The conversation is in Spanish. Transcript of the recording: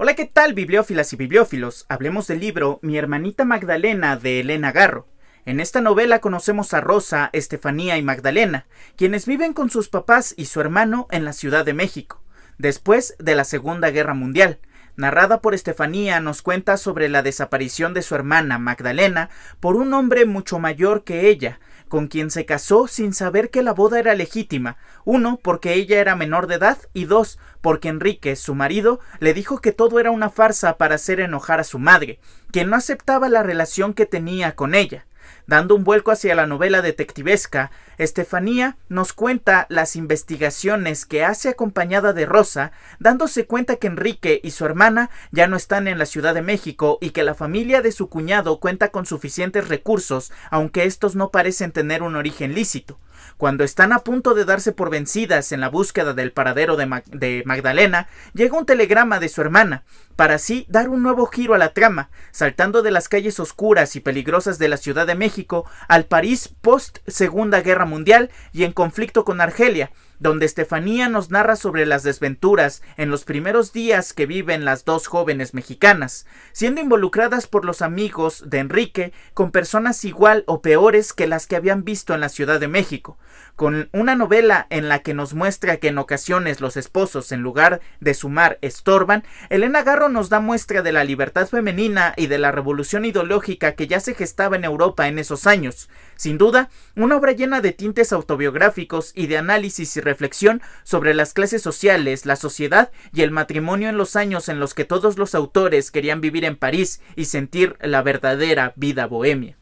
Hola, ¿qué tal, bibliófilas y bibliófilos? Hablemos del libro Mi hermanita Magdalena de Elena Garro. En esta novela conocemos a Rosa, Estefanía y Magdalena, quienes viven con sus papás y su hermano en la Ciudad de México, después de la Segunda Guerra Mundial. Narrada por Estefanía, nos cuenta sobre la desaparición de su hermana Magdalena por un hombre mucho mayor que ella, con quien se casó sin saber que la boda era legítima, uno, porque ella era menor de edad, y dos, porque Enrique, su marido, le dijo que todo era una farsa para hacer enojar a su madre, quien no aceptaba la relación que tenía con ella. Dando un vuelco hacia la novela detectivesca, Estefanía nos cuenta las investigaciones que hace acompañada de Rosa, dándose cuenta que Enrique y su hermana ya no están en la Ciudad de México y que la familia de su cuñado cuenta con suficientes recursos, aunque estos no parecen tener un origen lícito. Cuando están a punto de darse por vencidas en la búsqueda del paradero de, Magdalena, llega un telegrama de su hermana, para así dar un nuevo giro a la trama, saltando de las calles oscuras y peligrosas de la Ciudad de México al París post Segunda Guerra Mundial y en conflicto con Argelia, donde Estefanía nos narra sobre las desventuras en los primeros días que viven las dos jóvenes mexicanas, siendo involucradas por los amigos de Enrique con personas igual o peores que las que habían visto en la Ciudad de México, con una novela en la que nos muestra que en ocasiones los esposos en lugar de sumar estorban, Elena Garro nos da muestra de la libertad femenina y de la revolución ideológica que ya se gestaba en Europa en esos años. Sin duda, una obra llena de tintes autobiográficos y de análisis y reflexión sobre las clases sociales, la sociedad y el matrimonio en los años en los que todos los autores querían vivir en París y sentir la verdadera vida bohemia.